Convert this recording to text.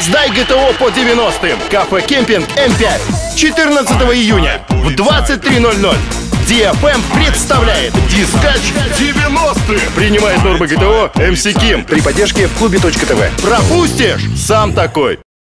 Сдай ГТО по 90-м. Кафе Кемпинг М5. 14 июня в 23.00. DFM представляет Дискач 90 Принимает нормы ГТО МС эм Ким при поддержке в клубе .тв. Пропустишь? Сам такой.